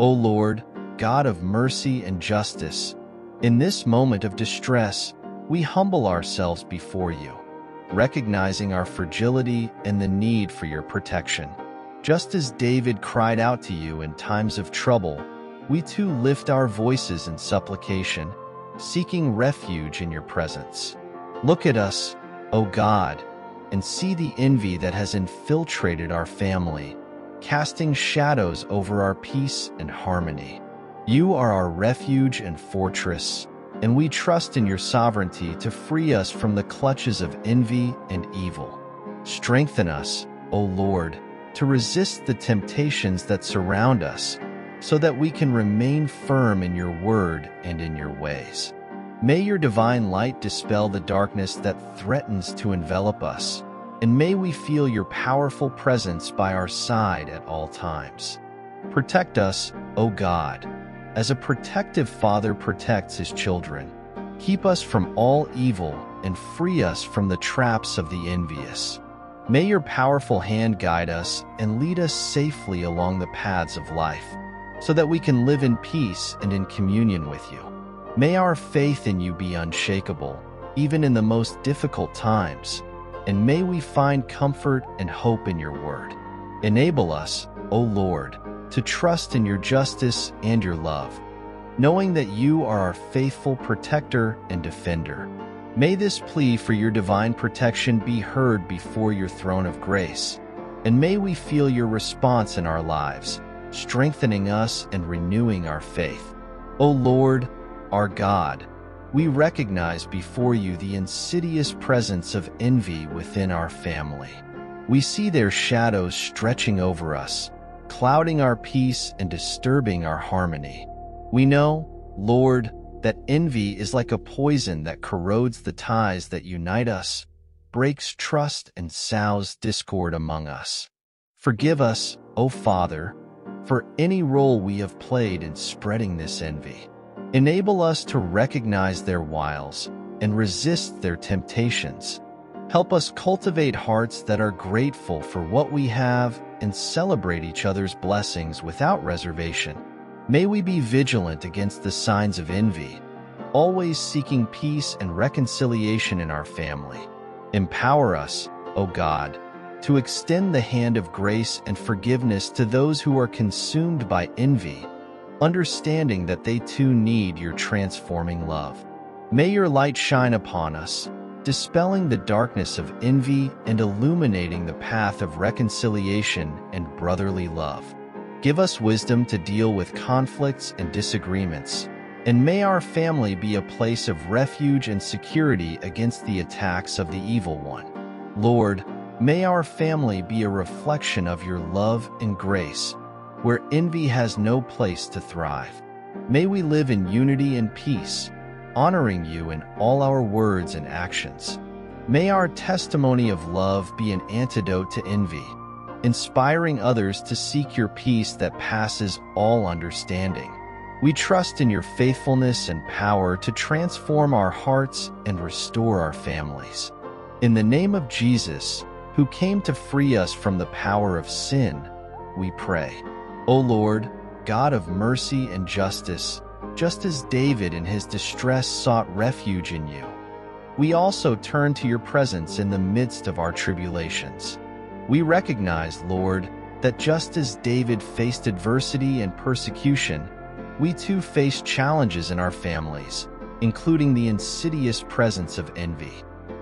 O Lord, God of mercy and justice, in this moment of distress, we humble ourselves before you, recognizing our fragility and the need for your protection. Just as David cried out to you in times of trouble, we too lift our voices in supplication, seeking refuge in your presence. Look at us, O God, and see the envy that has infiltrated our family, casting shadows over our peace and harmony. You are our refuge and fortress, and we trust in your sovereignty to free us from the clutches of envy and evil. Strengthen us, O Lord, to resist the temptations that surround us, so that we can remain firm in your word and in your ways. May your divine light dispel the darkness that threatens to envelop us, and may we feel your powerful presence by our side at all times. Protect us, O God, as a protective father protects his children. Keep us from all evil and free us from the traps of the envious. May your powerful hand guide us and lead us safely along the paths of life, so that we can live in peace and in communion with you. May our faith in you be unshakable, even in the most difficult times, and may we find comfort and hope in your word. Enable us, O Lord, to trust in your justice and your love, knowing that you are our faithful protector and defender. May this plea for your divine protection be heard before your throne of grace, and may we feel your response in our lives, strengthening us and renewing our faith. O Lord, our God, we recognize before you the insidious presence of envy within our family. We see their shadows stretching over us, clouding our peace and disturbing our harmony. We know, Lord, that envy is like a poison that corrodes the ties that unite us, breaks trust, and sows discord among us. Forgive us, O Father, for any role we have played in spreading this envy. Enable us to recognize their wiles and resist their temptations. Help us cultivate hearts that are grateful for what we have and celebrate each other's blessings without reservation. May we be vigilant against the signs of envy, always seeking peace and reconciliation in our family. Empower us, O God, to extend the hand of grace and forgiveness to those who are consumed by envy understanding that they too need your transforming love. May your light shine upon us, dispelling the darkness of envy and illuminating the path of reconciliation and brotherly love. Give us wisdom to deal with conflicts and disagreements, and may our family be a place of refuge and security against the attacks of the evil one. Lord, may our family be a reflection of your love and grace, where envy has no place to thrive. May we live in unity and peace, honoring you in all our words and actions. May our testimony of love be an antidote to envy, inspiring others to seek your peace that passes all understanding. We trust in your faithfulness and power to transform our hearts and restore our families. In the name of Jesus, who came to free us from the power of sin, we pray. O Lord, God of mercy and justice, just as David in his distress sought refuge in you, we also turn to your presence in the midst of our tribulations. We recognize, Lord, that just as David faced adversity and persecution, we too face challenges in our families, including the insidious presence of envy.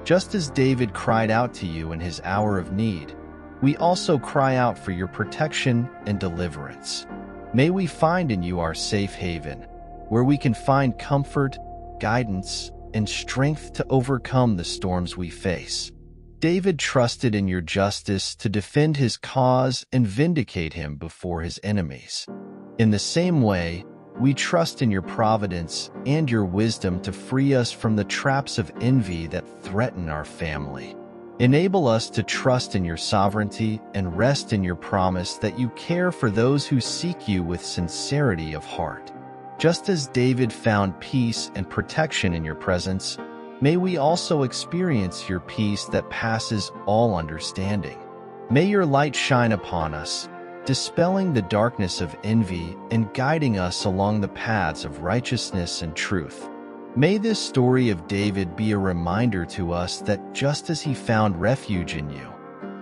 Just as David cried out to you in his hour of need, we also cry out for your protection and deliverance. May we find in you our safe haven, where we can find comfort, guidance, and strength to overcome the storms we face. David trusted in your justice to defend his cause and vindicate him before his enemies. In the same way, we trust in your providence and your wisdom to free us from the traps of envy that threaten our family. Enable us to trust in your sovereignty and rest in your promise that you care for those who seek you with sincerity of heart. Just as David found peace and protection in your presence, may we also experience your peace that passes all understanding. May your light shine upon us, dispelling the darkness of envy and guiding us along the paths of righteousness and truth. May this story of David be a reminder to us that just as he found refuge in you,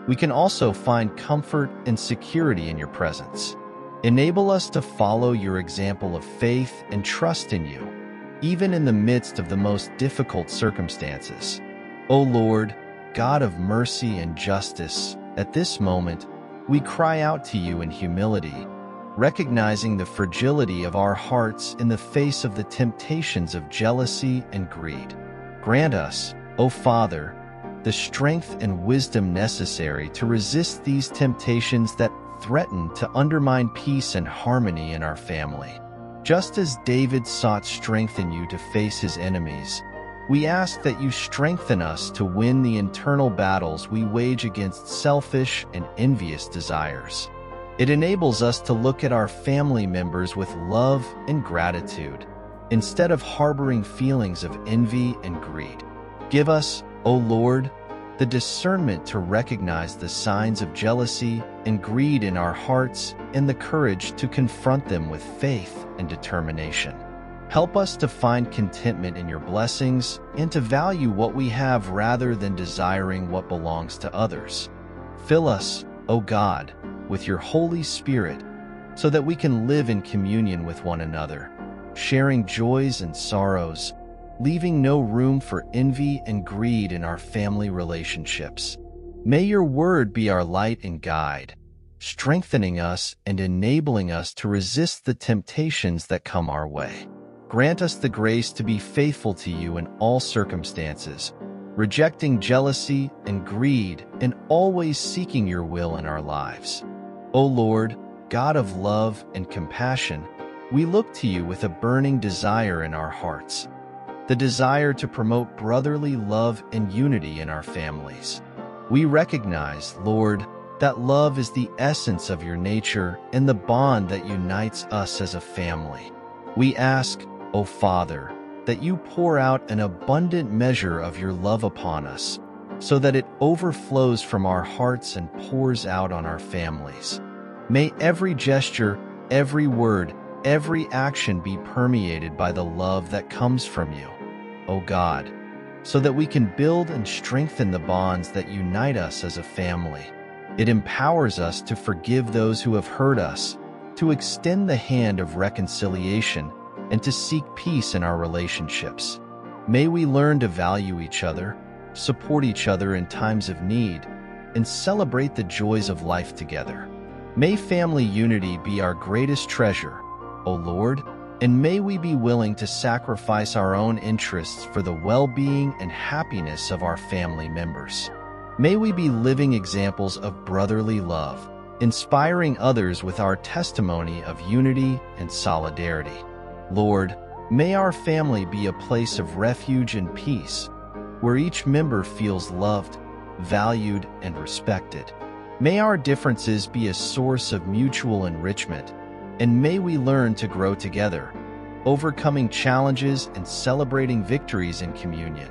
we can also find comfort and security in your presence. Enable us to follow your example of faith and trust in you, even in the midst of the most difficult circumstances. O Lord, God of mercy and justice, at this moment, we cry out to you in humility, recognizing the fragility of our hearts in the face of the temptations of jealousy and greed. Grant us, O Father, the strength and wisdom necessary to resist these temptations that threaten to undermine peace and harmony in our family. Just as David sought strength in you to face his enemies, we ask that you strengthen us to win the internal battles we wage against selfish and envious desires. It enables us to look at our family members with love and gratitude, instead of harboring feelings of envy and greed. Give us, O Lord, the discernment to recognize the signs of jealousy and greed in our hearts and the courage to confront them with faith and determination. Help us to find contentment in your blessings and to value what we have rather than desiring what belongs to others. Fill us, O God, with your Holy Spirit so that we can live in communion with one another, sharing joys and sorrows, leaving no room for envy and greed in our family relationships. May your word be our light and guide, strengthening us and enabling us to resist the temptations that come our way. Grant us the grace to be faithful to you in all circumstances, rejecting jealousy and greed and always seeking your will in our lives. O Lord, God of love and compassion, we look to you with a burning desire in our hearts the desire to promote brotherly love and unity in our families. We recognize, Lord, that love is the essence of your nature and the bond that unites us as a family. We ask, O Father, that you pour out an abundant measure of your love upon us, so that it overflows from our hearts and pours out on our families. May every gesture, every word, every action be permeated by the love that comes from you. O God, so that we can build and strengthen the bonds that unite us as a family. It empowers us to forgive those who have hurt us, to extend the hand of reconciliation, and to seek peace in our relationships. May we learn to value each other, support each other in times of need, and celebrate the joys of life together. May family unity be our greatest treasure, O Lord, and may we be willing to sacrifice our own interests for the well-being and happiness of our family members. May we be living examples of brotherly love, inspiring others with our testimony of unity and solidarity. Lord, may our family be a place of refuge and peace, where each member feels loved, valued, and respected. May our differences be a source of mutual enrichment, and may we learn to grow together, overcoming challenges and celebrating victories in communion.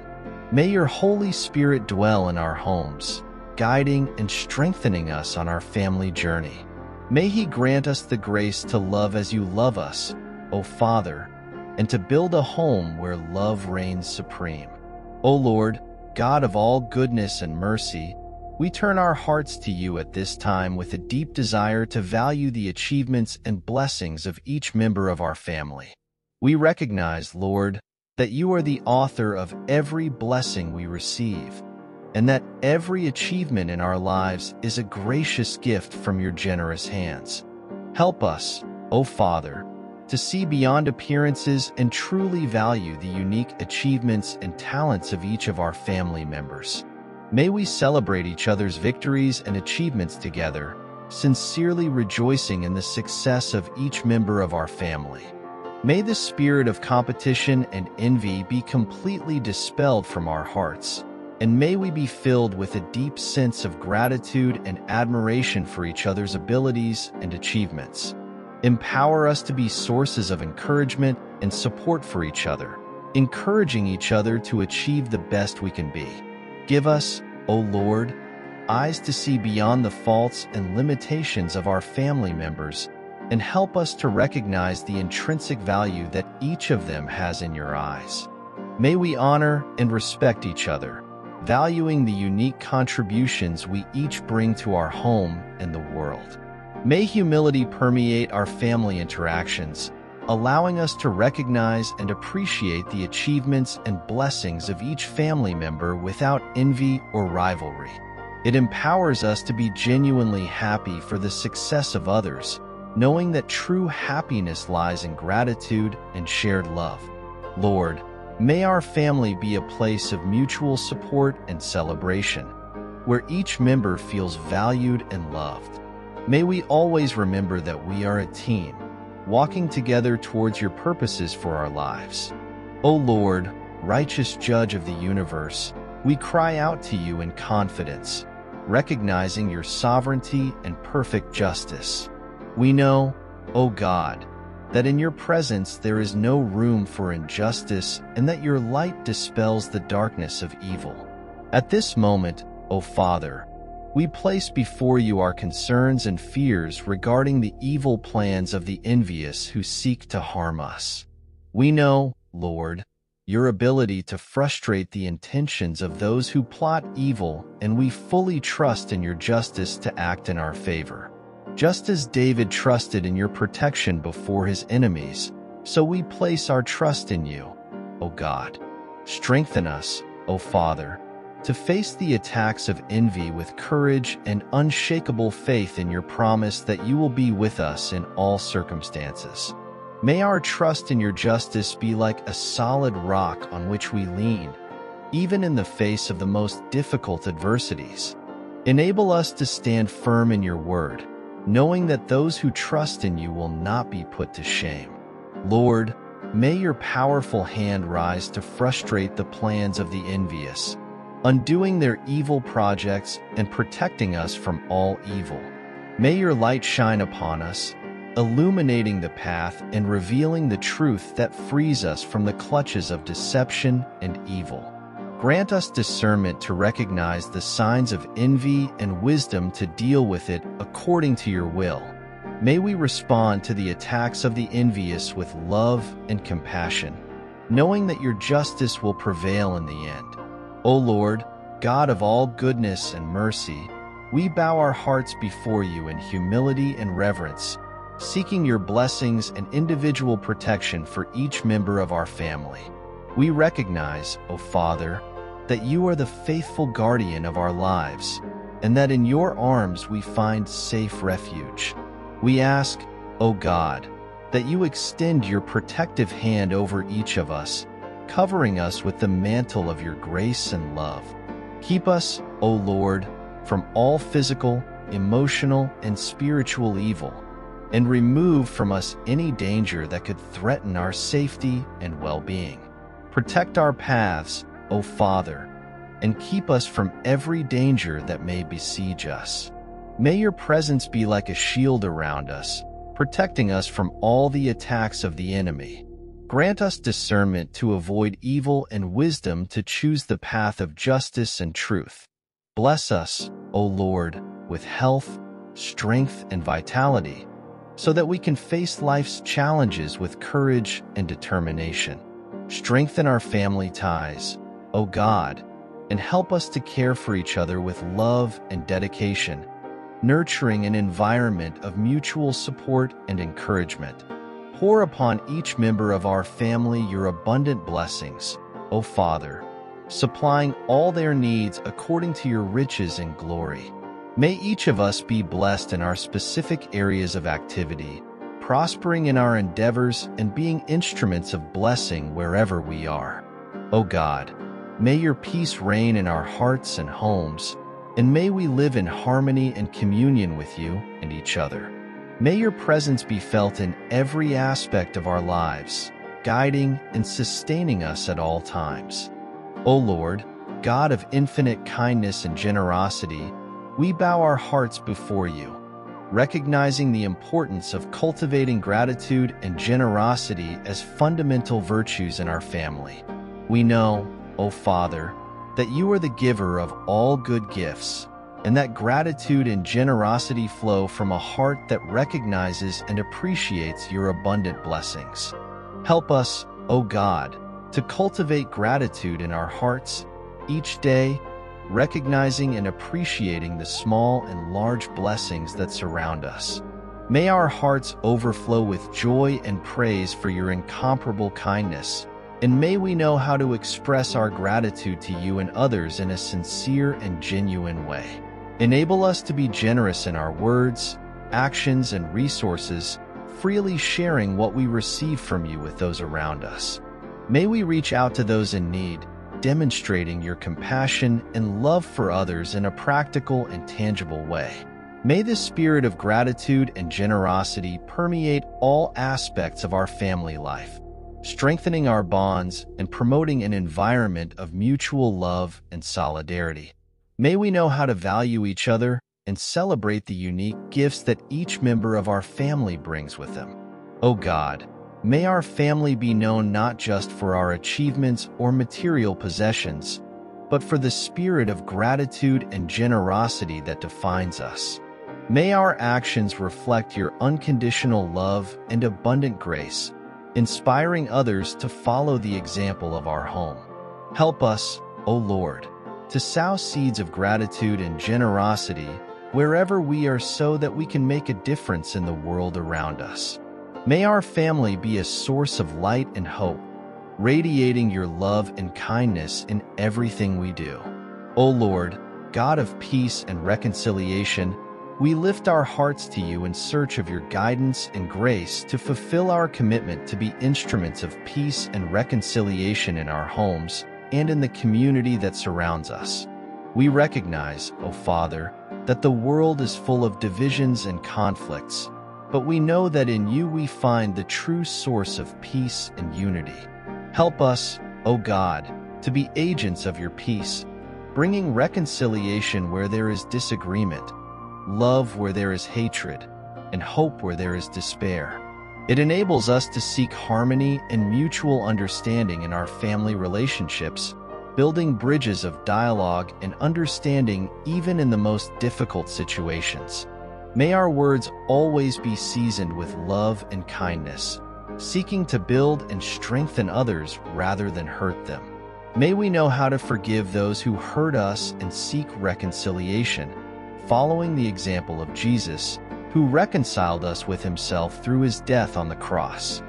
May your Holy Spirit dwell in our homes, guiding and strengthening us on our family journey. May he grant us the grace to love as you love us, O Father, and to build a home where love reigns supreme. O Lord, God of all goodness and mercy, we turn our hearts to you at this time with a deep desire to value the achievements and blessings of each member of our family. We recognize, Lord, that you are the author of every blessing we receive, and that every achievement in our lives is a gracious gift from your generous hands. Help us, O Father, to see beyond appearances and truly value the unique achievements and talents of each of our family members. May we celebrate each other's victories and achievements together, sincerely rejoicing in the success of each member of our family. May the spirit of competition and envy be completely dispelled from our hearts, and may we be filled with a deep sense of gratitude and admiration for each other's abilities and achievements. Empower us to be sources of encouragement and support for each other, encouraging each other to achieve the best we can be. Give us, O Lord, eyes to see beyond the faults and limitations of our family members and help us to recognize the intrinsic value that each of them has in your eyes. May we honor and respect each other, valuing the unique contributions we each bring to our home and the world. May humility permeate our family interactions, allowing us to recognize and appreciate the achievements and blessings of each family member without envy or rivalry. It empowers us to be genuinely happy for the success of others, knowing that true happiness lies in gratitude and shared love. Lord, may our family be a place of mutual support and celebration, where each member feels valued and loved. May we always remember that we are a team, walking together towards your purposes for our lives. O Lord, righteous judge of the universe, we cry out to you in confidence, recognizing your sovereignty and perfect justice. We know, O God, that in your presence there is no room for injustice and that your light dispels the darkness of evil. At this moment, O Father, we place before you our concerns and fears regarding the evil plans of the envious who seek to harm us. We know, Lord, your ability to frustrate the intentions of those who plot evil, and we fully trust in your justice to act in our favor. Just as David trusted in your protection before his enemies, so we place our trust in you, O God. Strengthen us, O Father, to face the attacks of envy with courage and unshakable faith in your promise that you will be with us in all circumstances. May our trust in your justice be like a solid rock on which we lean, even in the face of the most difficult adversities. Enable us to stand firm in your word, knowing that those who trust in you will not be put to shame. Lord, may your powerful hand rise to frustrate the plans of the envious undoing their evil projects and protecting us from all evil. May your light shine upon us, illuminating the path and revealing the truth that frees us from the clutches of deception and evil. Grant us discernment to recognize the signs of envy and wisdom to deal with it according to your will. May we respond to the attacks of the envious with love and compassion, knowing that your justice will prevail in the end. O Lord, God of all goodness and mercy, we bow our hearts before you in humility and reverence, seeking your blessings and individual protection for each member of our family. We recognize, O Father, that you are the faithful guardian of our lives, and that in your arms we find safe refuge. We ask, O God, that you extend your protective hand over each of us, covering us with the mantle of your grace and love. Keep us, O Lord, from all physical, emotional, and spiritual evil, and remove from us any danger that could threaten our safety and well-being. Protect our paths, O Father, and keep us from every danger that may besiege us. May your presence be like a shield around us, protecting us from all the attacks of the enemy. Grant us discernment to avoid evil and wisdom to choose the path of justice and truth. Bless us, O Lord, with health, strength, and vitality, so that we can face life's challenges with courage and determination. Strengthen our family ties, O God, and help us to care for each other with love and dedication, nurturing an environment of mutual support and encouragement. Pour upon each member of our family your abundant blessings, O Father, supplying all their needs according to your riches and glory. May each of us be blessed in our specific areas of activity, prospering in our endeavors and being instruments of blessing wherever we are. O God, may your peace reign in our hearts and homes, and may we live in harmony and communion with you and each other. May your presence be felt in every aspect of our lives, guiding and sustaining us at all times. O Lord, God of infinite kindness and generosity, we bow our hearts before you, recognizing the importance of cultivating gratitude and generosity as fundamental virtues in our family. We know, O Father, that you are the giver of all good gifts, and that gratitude and generosity flow from a heart that recognizes and appreciates your abundant blessings. Help us, O God, to cultivate gratitude in our hearts each day, recognizing and appreciating the small and large blessings that surround us. May our hearts overflow with joy and praise for your incomparable kindness, and may we know how to express our gratitude to you and others in a sincere and genuine way. Enable us to be generous in our words, actions, and resources, freely sharing what we receive from you with those around us. May we reach out to those in need, demonstrating your compassion and love for others in a practical and tangible way. May the spirit of gratitude and generosity permeate all aspects of our family life, strengthening our bonds and promoting an environment of mutual love and solidarity. May we know how to value each other and celebrate the unique gifts that each member of our family brings with them. Oh God, may our family be known not just for our achievements or material possessions, but for the spirit of gratitude and generosity that defines us. May our actions reflect your unconditional love and abundant grace, inspiring others to follow the example of our home. Help us, O Lord, to sow seeds of gratitude and generosity wherever we are so that we can make a difference in the world around us. May our family be a source of light and hope, radiating your love and kindness in everything we do. O Lord, God of peace and reconciliation, we lift our hearts to you in search of your guidance and grace to fulfill our commitment to be instruments of peace and reconciliation in our homes and in the community that surrounds us. We recognize, O Father, that the world is full of divisions and conflicts, but we know that in you we find the true source of peace and unity. Help us, O God, to be agents of your peace, bringing reconciliation where there is disagreement, love where there is hatred, and hope where there is despair. It enables us to seek harmony and mutual understanding in our family relationships, building bridges of dialogue and understanding even in the most difficult situations. May our words always be seasoned with love and kindness, seeking to build and strengthen others rather than hurt them. May we know how to forgive those who hurt us and seek reconciliation, following the example of Jesus, who reconciled us with himself through his death on the cross.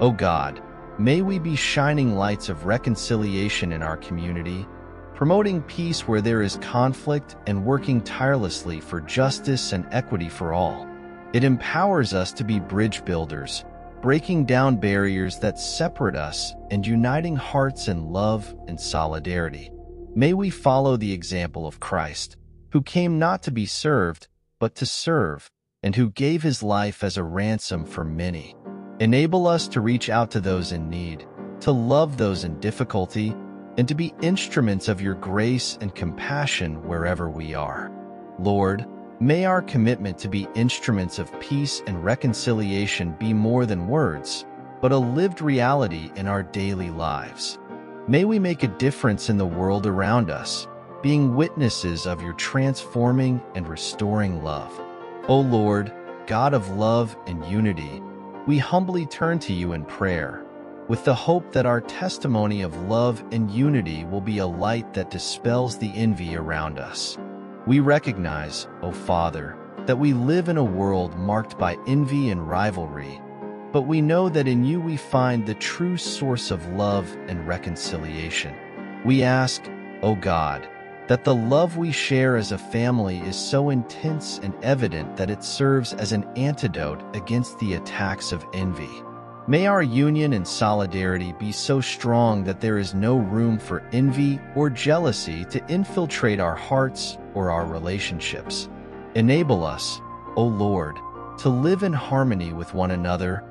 O God, may we be shining lights of reconciliation in our community, promoting peace where there is conflict and working tirelessly for justice and equity for all. It empowers us to be bridge builders, breaking down barriers that separate us and uniting hearts in love and solidarity. May we follow the example of Christ, who came not to be served, but to serve and who gave his life as a ransom for many. Enable us to reach out to those in need, to love those in difficulty, and to be instruments of your grace and compassion wherever we are. Lord, may our commitment to be instruments of peace and reconciliation be more than words, but a lived reality in our daily lives. May we make a difference in the world around us, being witnesses of your transforming and restoring love. O Lord, God of love and unity, we humbly turn to you in prayer, with the hope that our testimony of love and unity will be a light that dispels the envy around us. We recognize, O Father, that we live in a world marked by envy and rivalry, but we know that in you we find the true source of love and reconciliation. We ask, O God, that the love we share as a family is so intense and evident that it serves as an antidote against the attacks of envy. May our union and solidarity be so strong that there is no room for envy or jealousy to infiltrate our hearts or our relationships. Enable us, O Lord, to live in harmony with one another,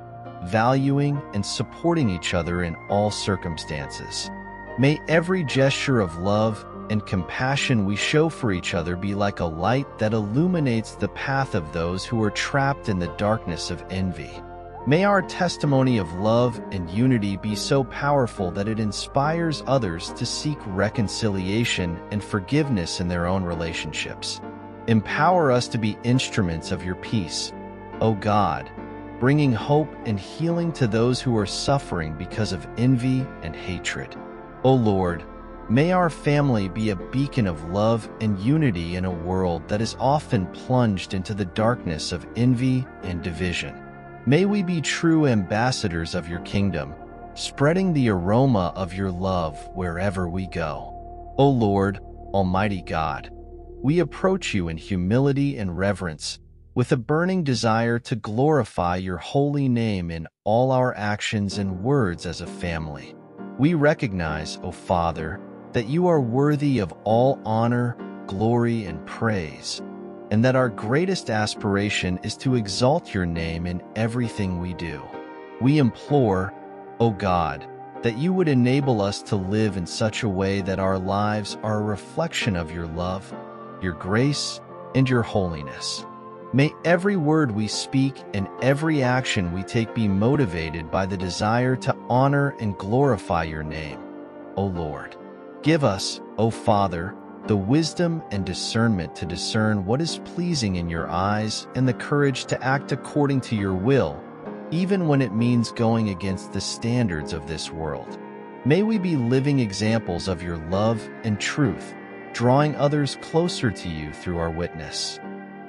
valuing and supporting each other in all circumstances. May every gesture of love and compassion we show for each other be like a light that illuminates the path of those who are trapped in the darkness of envy. May our testimony of love and unity be so powerful that it inspires others to seek reconciliation and forgiveness in their own relationships. Empower us to be instruments of your peace, O God, bringing hope and healing to those who are suffering because of envy and hatred. O Lord, may our family be a beacon of love and unity in a world that is often plunged into the darkness of envy and division. May we be true ambassadors of your kingdom, spreading the aroma of your love wherever we go. O Lord, Almighty God, we approach you in humility and reverence, with a burning desire to glorify your holy name in all our actions and words as a family. We recognize, O Father, that you are worthy of all honor, glory, and praise, and that our greatest aspiration is to exalt your name in everything we do. We implore, O God, that you would enable us to live in such a way that our lives are a reflection of your love, your grace, and your holiness. May every word we speak and every action we take be motivated by the desire to honor and glorify your name, O Lord. Give us, O Father, the wisdom and discernment to discern what is pleasing in your eyes and the courage to act according to your will, even when it means going against the standards of this world. May we be living examples of your love and truth, drawing others closer to you through our witness.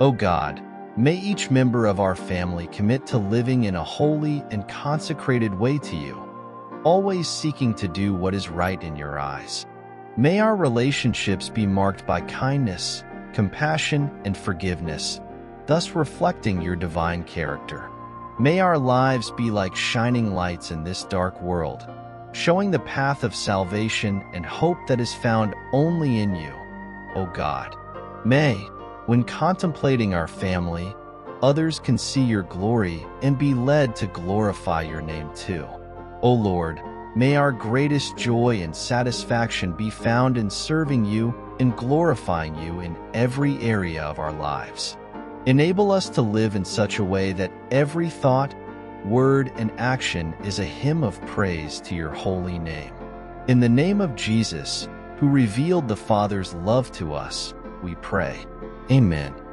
O God, may each member of our family commit to living in a holy and consecrated way to you, always seeking to do what is right in your eyes. May our relationships be marked by kindness, compassion, and forgiveness, thus reflecting your divine character. May our lives be like shining lights in this dark world, showing the path of salvation and hope that is found only in you, O God. May, when contemplating our family, others can see your glory and be led to glorify your name too. O Lord, May our greatest joy and satisfaction be found in serving you and glorifying you in every area of our lives. Enable us to live in such a way that every thought, word, and action is a hymn of praise to your holy name. In the name of Jesus, who revealed the Father's love to us, we pray. Amen.